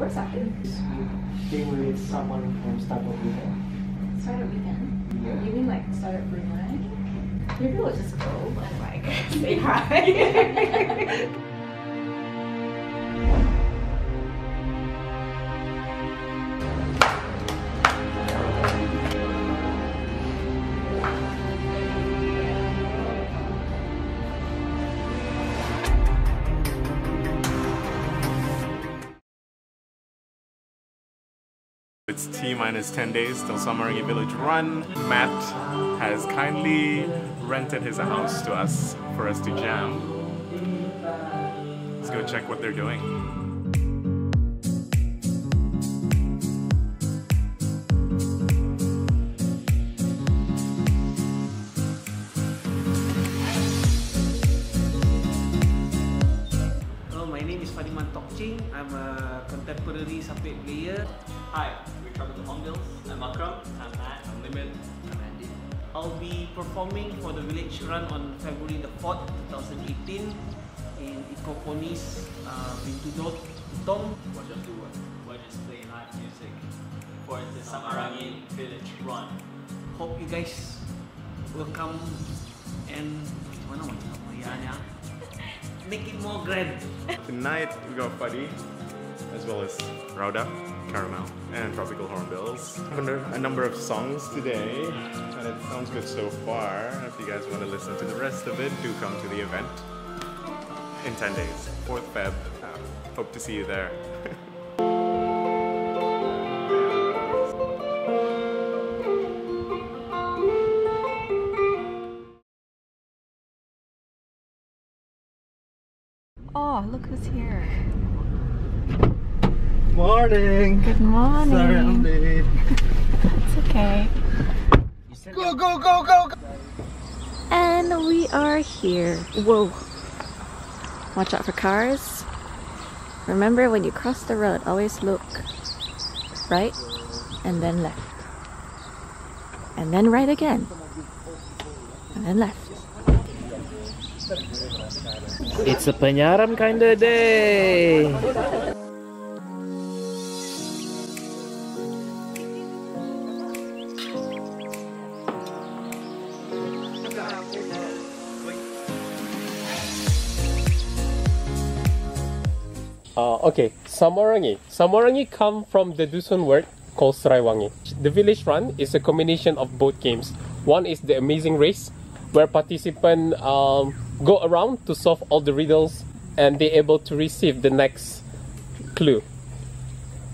Where's Akin? Being with someone from Startup Weekend. Startup weekend. You mean like startup Brunei? Maybe we'll just go and like say hi. It's T minus 10 days till Samarangi Village Run. Matt has kindly rented his house to us for us to jam. Let's go check what they're doing. Hello, my name is Fadiman Tokching. I'm a contemporary Sape player. Hi, we Tropical Hornbills. I'm Akram. I'm Matt. I'm Limit. I'm Andy. I'll be performing for the village run on February the 4th, 2018 in Ecoponies, uh, Bintudot, Tong. We're just do it. We're just playing live music for the Samarangi Village Run. Hope you guys will come and mana mana kemayaannya. Make it more grand. Tonight we got Faddie, as well as Raudhah, Caramel, and Tropical Hornbills. A number- A number of songs today, and it sounds good so far. If you guys want to listen to the rest of it, do come to the event in 10 days, 4th Feb. Uh, hope to see you there. oh, look who's here. Morning! Good morning. Sorry I'm late. It's okay. Go, go, go, go, go! And we are here. Whoa. Watch out for cars. Remember when you cross the road, always look right and then left. And then right again. And then left. It's a penyaram kinda day. Uh, okay, Samarangi. Samarangi come from the Dusun word called Seraiwangi. The village run is a combination of both games. One is the amazing race, where participants um, go around to solve all the riddles and be able to receive the next clue.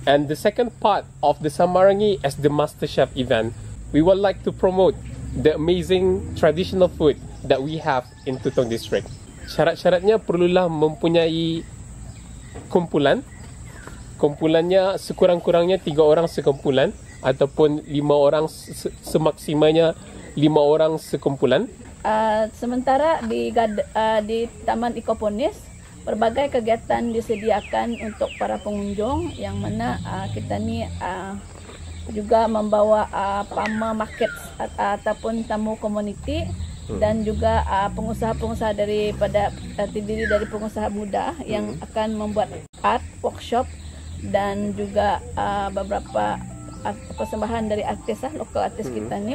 And the second part of the Samarangi as the Master Chef event, we would like to promote the amazing traditional food that we have in Tutong district. Syarat-syaratnya perlulah mempunyai kumpulan. Kumpulannya sekurang-kurangnya tiga orang sekumpulan ataupun lima orang se- semaksimalnya lima orang sekumpulan. Uh, sementara di uh, di Taman Ikoponis berbagai kegiatan disediakan untuk para pengunjung yang mana uh, kita ni uh, juga membawa uh, pama market uh, ataupun tamu komuniti dan juga uh, pengusaha-pengusaha daripada uh, terdiri dari pengusaha muda yang akan membuat art workshop dan juga uh, beberapa persembahan dari artis lah, lokal artis kita ni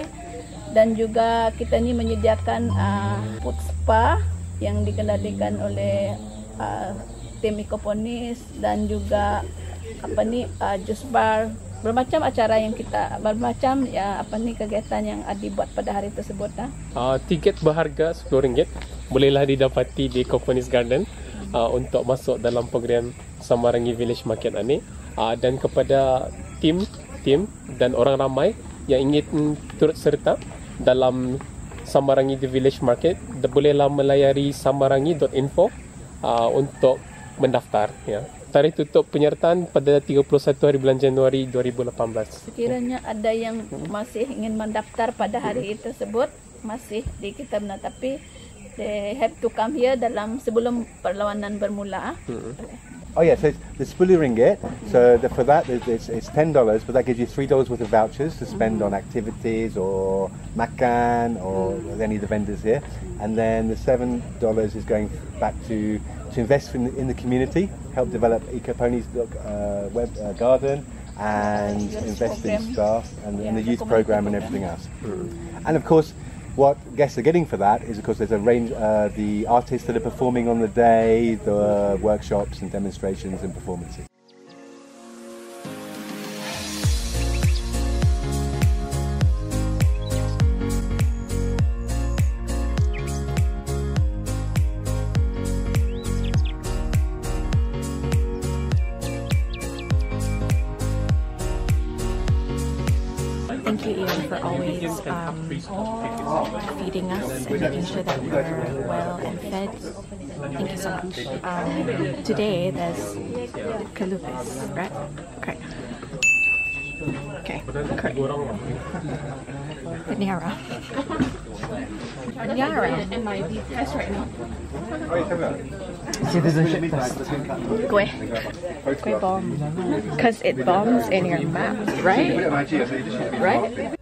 dan juga kita ni menyediakan uh, food spa yang dikendalikan oleh uh, tim Ikoponis dan juga apa ni uh, juice bar bermacam acara yang kita bermacam ya apa ni kegiatan yang dibuat pada hari tersebut lah. uh, tiket berharga RM10 bolehlah didapati di Companies Garden uh, untuk masuk dalam program Samarangi Village Market ini uh, dan kepada tim tim dan orang ramai yang ingin turut serta dalam Samarangi The Village Market bolehlah melayari samarangi.info uh, untuk mendaftar ya. Tarikh tutup penyertaan pada 31 hari bulan Januari 2018. Sekiranya ada yang masih ingin mendaftar pada hari tersebut masih di kita benar tapi they have to come here dalam sebelum perlawanan bermula. ah. Oh yeah, so it's the Spulu ringgit. So the, for that, it's, it's, ten dollars, but that gives you three dollars worth of vouchers to spend on activities or makan or any of the vendors here. And then the seven dollars is going back to to invest in the, in the community, help develop Ecoponies uh, web uh, garden, and invest in staff and in the youth program and everything else. And of course, what guests are getting for that is, of course, there's a range, uh, the artists that are performing on the day, the workshops and demonstrations and performances. Thank you, Ian, for always um, feeding us and making sure that we're well and fed. Thank you so much. Um, today there's kalupis, right? Okay. Okay, correct. Nyara. Nyara. Citizenship test. Gwe. Gwe bomb. Because it bombs in your mouth, right? Right?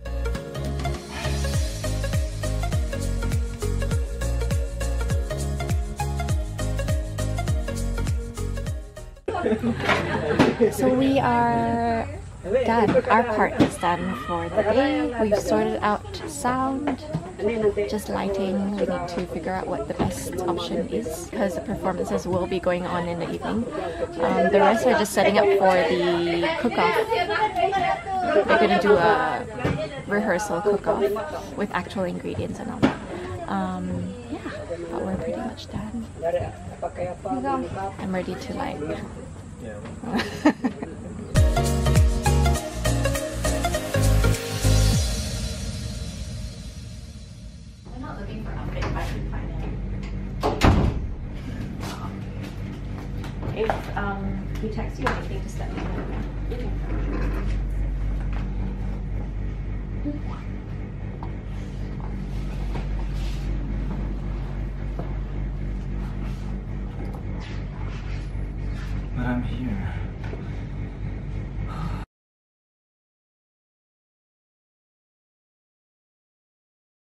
So we are done. Our part is done for the day. We've sorted out sound, just lighting. We need to figure out what the best option is because the performances will be going on in the evening. Um, the rest are just setting up for the cook-off. They're going to do a rehearsal cook-off with actual ingredients and all that. Um, yeah, but we're pretty much done. I'm ready to like. um, he texts you anything, just let me. But I'm here.